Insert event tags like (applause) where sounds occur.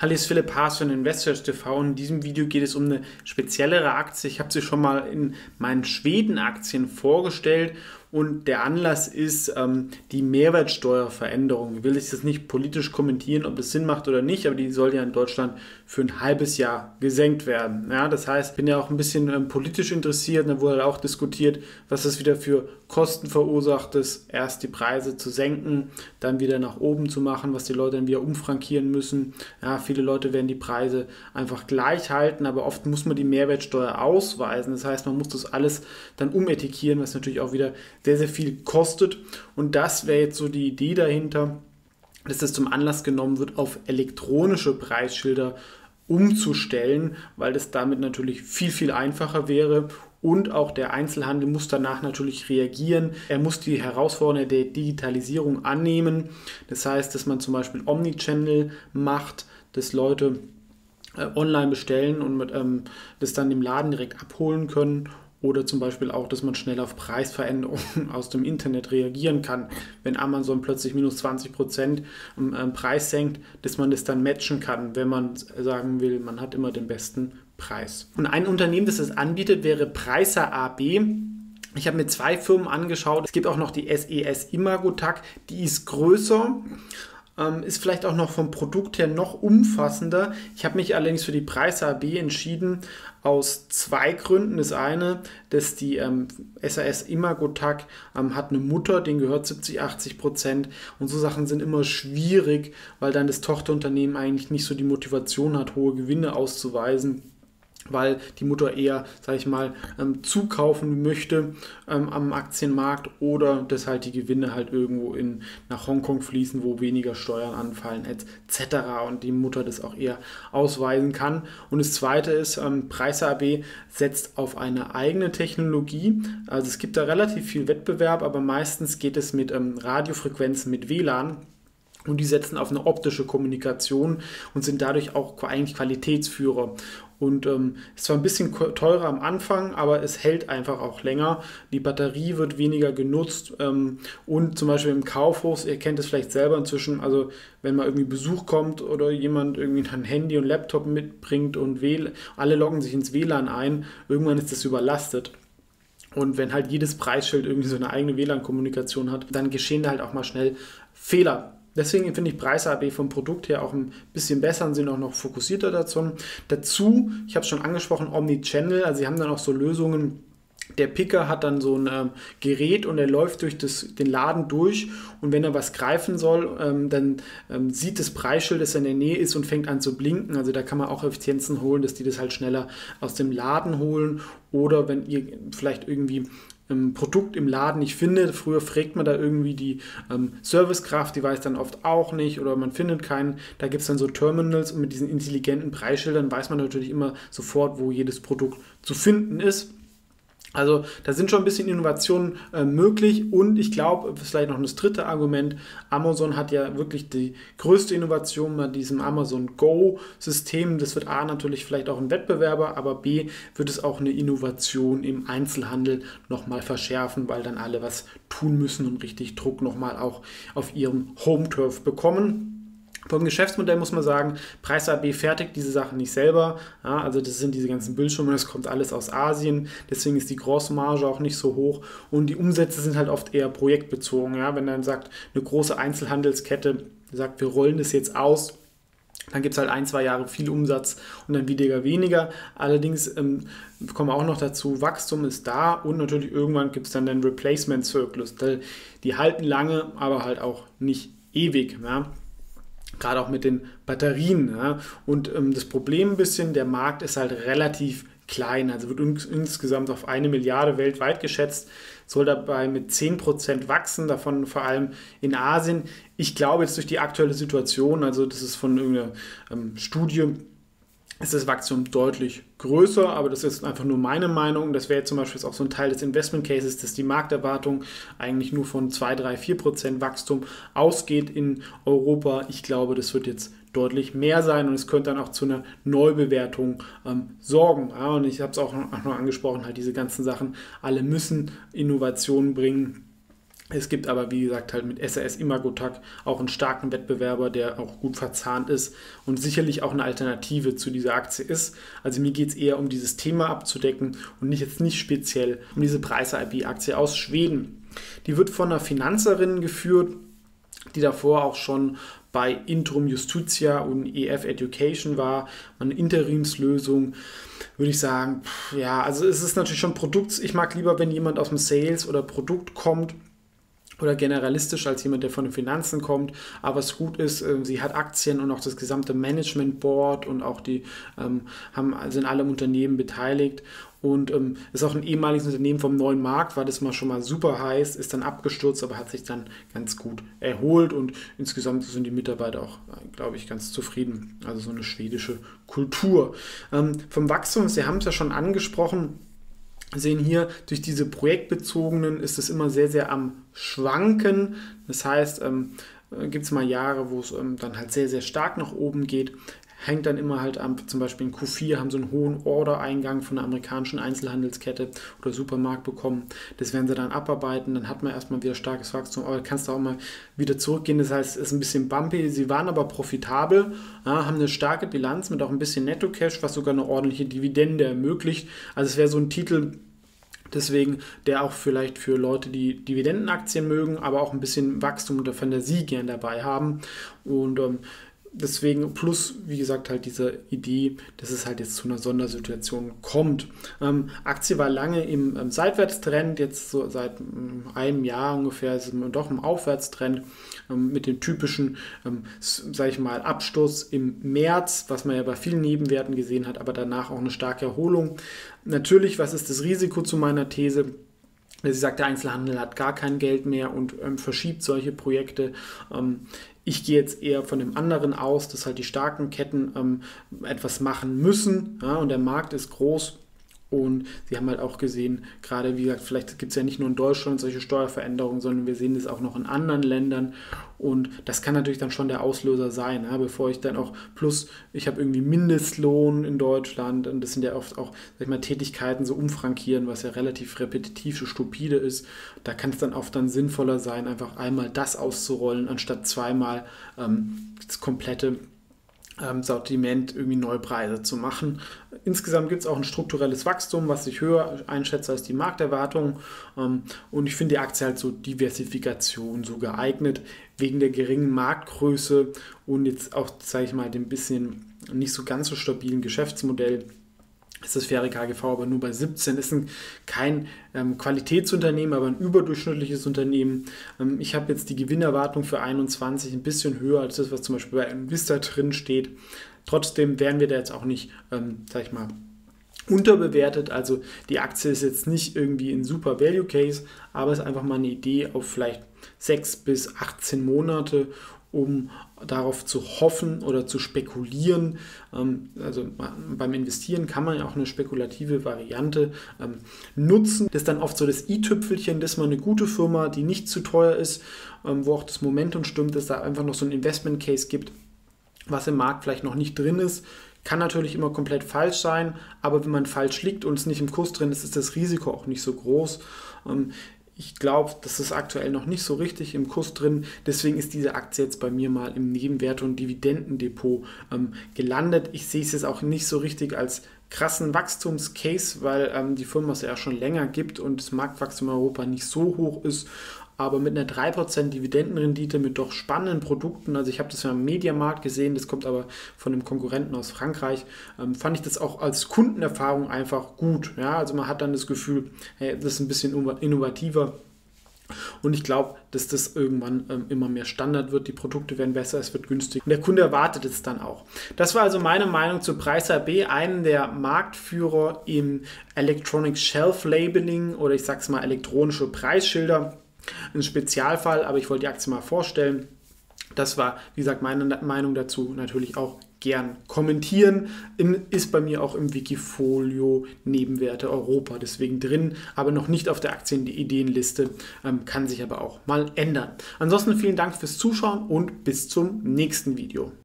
Hallo, ist Philipp Haas von Investors TV. In diesem Video geht es um eine speziellere Aktie. Ich habe sie schon mal in meinen Schweden-Aktien vorgestellt und der Anlass ist ähm, die Mehrwertsteuerveränderung. Ich will ich das nicht politisch kommentieren, ob das Sinn macht oder nicht, aber die soll ja in Deutschland für ein halbes Jahr gesenkt werden. Ja, das heißt, ich bin ja auch ein bisschen ähm, politisch interessiert. Da wurde auch diskutiert, was das wieder für Kosten verursacht, das erst die Preise zu senken, dann wieder nach oben zu machen, was die Leute dann wieder umfrankieren müssen. Ja, viele Leute werden die Preise einfach gleich halten, aber oft muss man die Mehrwertsteuer ausweisen. Das heißt, man muss das alles dann umetikieren, was natürlich auch wieder sehr, sehr viel kostet. Und das wäre jetzt so die Idee dahinter, dass das zum Anlass genommen wird, auf elektronische Preisschilder umzustellen, weil das damit natürlich viel, viel einfacher wäre und auch der Einzelhandel muss danach natürlich reagieren. Er muss die Herausforderungen der Digitalisierung annehmen. Das heißt, dass man zum Beispiel Omnichannel macht, dass Leute äh, online bestellen und mit, ähm, das dann im Laden direkt abholen können oder zum Beispiel auch, dass man schnell auf Preisveränderungen (laughs) aus dem Internet reagieren kann. Wenn Amazon plötzlich minus 20 Prozent am ähm, Preis senkt, dass man das dann matchen kann, wenn man sagen will, man hat immer den besten Preis. Und ein Unternehmen, das das anbietet, wäre Preiser AB. Ich habe mir zwei Firmen angeschaut. Es gibt auch noch die SES Imagotag, die ist größer ähm, ist vielleicht auch noch vom Produkt her noch umfassender. Ich habe mich allerdings für die Preis AB entschieden aus zwei Gründen. Das eine, dass die ähm, SAS Imagotag ähm, hat eine Mutter, den gehört 70, 80 Prozent und so Sachen sind immer schwierig, weil dann das Tochterunternehmen eigentlich nicht so die Motivation hat, hohe Gewinne auszuweisen weil die Mutter eher, sage ich mal, ähm, zukaufen möchte ähm, am Aktienmarkt oder dass halt die Gewinne halt irgendwo in, nach Hongkong fließen, wo weniger Steuern anfallen etc. und die Mutter das auch eher ausweisen kann. Und das Zweite ist, ähm, Preis AB setzt auf eine eigene Technologie. Also es gibt da relativ viel Wettbewerb, aber meistens geht es mit ähm, Radiofrequenzen, mit WLAN. Und die setzen auf eine optische Kommunikation und sind dadurch auch eigentlich Qualitätsführer. Und ähm, ist zwar ein bisschen teurer am Anfang, aber es hält einfach auch länger. Die Batterie wird weniger genutzt. Ähm, und zum Beispiel im Kaufhaus, ihr kennt es vielleicht selber inzwischen, also wenn mal irgendwie Besuch kommt oder jemand irgendwie ein Handy und Laptop mitbringt und WL alle loggen sich ins WLAN ein, irgendwann ist das überlastet. Und wenn halt jedes Preisschild irgendwie so eine eigene WLAN-Kommunikation hat, dann geschehen da halt auch mal schnell Fehler. Deswegen finde ich Preis AB vom Produkt her auch ein bisschen besser und sind auch noch fokussierter dazu. Dazu, ich habe es schon angesprochen, Omnichannel, also sie haben dann auch so Lösungen, der Picker hat dann so ein ähm, Gerät und er läuft durch das, den Laden durch und wenn er was greifen soll, ähm, dann ähm, sieht das Preisschild, dass er in der Nähe ist und fängt an zu blinken. Also da kann man auch Effizienzen holen, dass die das halt schneller aus dem Laden holen oder wenn ihr vielleicht irgendwie ähm, Produkt im Laden nicht findet. Früher fragt man da irgendwie die ähm, Servicekraft, die weiß dann oft auch nicht oder man findet keinen. Da gibt es dann so Terminals und mit diesen intelligenten Preisschildern weiß man natürlich immer sofort, wo jedes Produkt zu finden ist. Also da sind schon ein bisschen Innovationen äh, möglich und ich glaube, vielleicht noch das dritte Argument, Amazon hat ja wirklich die größte Innovation bei diesem Amazon Go-System. Das wird A natürlich vielleicht auch ein Wettbewerber, aber B wird es auch eine Innovation im Einzelhandel nochmal verschärfen, weil dann alle was tun müssen und richtig Druck nochmal auch auf ihrem Home-Turf bekommen. Vom Geschäftsmodell muss man sagen, Preis AB fertigt diese Sachen nicht selber. Ja, also das sind diese ganzen Bildschirme, das kommt alles aus Asien. Deswegen ist die Grossmarge auch nicht so hoch. Und die Umsätze sind halt oft eher projektbezogen. Ja, wenn dann sagt, eine große Einzelhandelskette sagt, wir rollen das jetzt aus, dann gibt es halt ein, zwei Jahre viel Umsatz und dann wieder weniger. Allerdings ähm, kommen wir auch noch dazu, Wachstum ist da und natürlich irgendwann gibt es dann den Replacement-Zyklus. Die halten lange, aber halt auch nicht ewig. Ja gerade auch mit den Batterien. Ja. Und ähm, das Problem ein bisschen, der Markt ist halt relativ klein, also wird uns, insgesamt auf eine Milliarde weltweit geschätzt, soll dabei mit 10% wachsen, davon vor allem in Asien. Ich glaube jetzt durch die aktuelle Situation, also das ist von irgendeiner ähm, Studie, ist das Wachstum deutlich größer, aber das ist einfach nur meine Meinung. Das wäre zum Beispiel auch so ein Teil des Investment Cases, dass die Markterwartung eigentlich nur von 2, 3, 4 Prozent Wachstum ausgeht in Europa. Ich glaube, das wird jetzt deutlich mehr sein und es könnte dann auch zu einer Neubewertung ähm, sorgen. Ja, und ich habe es auch noch angesprochen, halt diese ganzen Sachen, alle müssen Innovationen bringen Es gibt aber, wie gesagt, halt mit SAS Imagotag auch einen starken Wettbewerber, der auch gut verzahnt ist und sicherlich auch eine Alternative zu dieser Aktie ist. Also mir geht es eher um dieses Thema abzudecken und nicht jetzt nicht speziell um diese Preis-IB-Aktie aus Schweden. Die wird von einer Finanzerin geführt, die davor auch schon bei Intrum Justitia und EF Education war, eine Interimslösung, würde ich sagen, ja, also es ist natürlich schon Produkt. Ich mag lieber, wenn jemand aus dem Sales oder Produkt kommt oder generalistisch als jemand, der von den Finanzen kommt. Aber was gut ist, äh, sie hat Aktien und auch das gesamte Management Board und auch die ähm, haben, sind alle im Unternehmen beteiligt. Und ähm, ist auch ein ehemaliges Unternehmen vom neuen Markt, war das mal schon mal super heiß, ist dann abgestürzt, aber hat sich dann ganz gut erholt und insgesamt sind die Mitarbeiter auch, glaube ich, ganz zufrieden. Also so eine schwedische Kultur. Ähm, vom Wachstum, Sie haben es ja schon angesprochen, sehen hier, durch diese projektbezogenen ist es immer sehr, sehr am Schwanken. Das heißt, ähm, äh, gibt es mal Jahre, wo es ähm, dann halt sehr, sehr stark nach oben geht. Hängt dann immer halt am, zum Beispiel in Q4 haben so einen hohen Order-Eingang von einer amerikanischen Einzelhandelskette oder Supermarkt bekommen. Das werden sie dann abarbeiten, dann hat man erstmal wieder starkes Wachstum, aber kannst du auch mal wieder zurückgehen. Das heißt, es ist ein bisschen bumpy. Sie waren aber profitabel, ja, haben eine starke Bilanz mit auch ein bisschen Netto-Cash, was sogar eine ordentliche Dividende ermöglicht. Also es wäre so ein Titel, Deswegen, der auch vielleicht für Leute, die Dividendenaktien mögen, aber auch ein bisschen Wachstum und Fantasie gern dabei haben. Und ähm, deswegen, plus, wie gesagt, halt diese Idee, dass es halt jetzt zu einer Sondersituation kommt. Ähm, Aktie war lange im ähm, Seitwärtstrend, jetzt so seit ähm, einem Jahr ungefähr ist es doch im Aufwärtstrend ähm, mit dem typischen, ähm, sage ich mal, Absturz im März, was man ja bei vielen Nebenwerten gesehen hat, aber danach auch eine starke Erholung. Natürlich, was ist das Risiko zu meiner These? Sie sagt, der Einzelhandel hat gar kein Geld mehr und ähm, verschiebt solche Projekte. Ähm, ich gehe jetzt eher von dem anderen aus, dass halt die starken Ketten ähm, etwas machen müssen. Ja, und der Markt ist groß und sie haben halt auch gesehen, gerade wie gesagt, vielleicht gibt es ja nicht nur in Deutschland solche Steuerveränderungen, sondern wir sehen das auch noch in anderen Ländern. Und das kann natürlich dann schon der Auslöser sein, ja, bevor ich dann auch, plus ich habe irgendwie Mindestlohn in Deutschland und das sind ja oft auch, sag ich mal, Tätigkeiten so umfrankieren, was ja relativ repetitiv, stupide ist. Da kann es dann oft dann sinnvoller sein, einfach einmal das auszurollen, anstatt zweimal ähm, das komplette ähm, Sortiment irgendwie neue Preise zu machen. Insgesamt gibt es auch ein strukturelles Wachstum, was ich höher einschätze als die Markterwartung. Ähm, und ich finde die Aktie halt so Diversifikation so geeignet, wegen der geringen Marktgröße und jetzt auch, sage ich mal, dem bisschen nicht so ganz so stabilen Geschäftsmodell ist das faire KGV aber nur bei 17. Ist ein, kein ähm, Qualitätsunternehmen, aber ein überdurchschnittliches Unternehmen. Ähm, ich habe jetzt die Gewinnerwartung für 21 ein bisschen höher als das, was zum Beispiel bei Vista drin steht. Trotzdem wären wir da jetzt auch nicht, ähm, sag ich mal, unterbewertet. Also die Aktie ist jetzt nicht irgendwie ein super Value Case, aber es ist einfach mal eine Idee auf vielleicht 6 bis 18 Monate um darauf zu hoffen oder zu spekulieren. Ähm, also beim Investieren kann man ja auch eine spekulative Variante ähm, nutzen. Das ist dann oft so das i-Tüpfelchen, dass man eine gute Firma, die nicht zu teuer ist, ähm, wo auch das Momentum stimmt, dass da einfach noch so ein Investment Case gibt, was im Markt vielleicht noch nicht drin ist. Kann natürlich immer komplett falsch sein, aber wenn man falsch liegt und es nicht im Kurs drin ist, ist das Risiko auch nicht so groß. Ich glaube, das ist aktuell noch nicht so richtig im Kurs drin. Deswegen ist diese Aktie jetzt bei mir mal im Nebenwert- und Dividendendepot ähm, gelandet. Ich sehe es jetzt auch nicht so richtig als krassen Wachstumscase, weil ähm, die Firma es ja schon länger gibt und das Marktwachstum in Europa nicht so hoch ist aber mit einer 3% Dividendenrendite mit doch spannenden Produkten. Also ich habe das ja im Mediamarkt gesehen, das kommt aber von einem Konkurrenten aus Frankreich. Ähm, fand ich das auch als Kundenerfahrung einfach gut. Ja, also man hat dann das Gefühl, hey, das ist ein bisschen innovativer. Und ich glaube, dass das irgendwann ähm, immer mehr Standard wird. Die Produkte werden besser, es wird günstig. Und der Kunde erwartet es dann auch. Das war also meine Meinung zu Preis AB, einem der Marktführer im Electronic Shelf Labeling oder ich sage es mal elektronische Preisschilder ein Spezialfall, aber ich wollte die Aktie mal vorstellen. Das war, wie gesagt, meine Meinung dazu natürlich auch gern kommentieren. Ist bei mir auch im Wikifolio Nebenwerte Europa deswegen drin, aber noch nicht auf der Aktienideenliste, ähm, kann sich aber auch mal ändern. Ansonsten vielen Dank fürs Zuschauen und bis zum nächsten Video.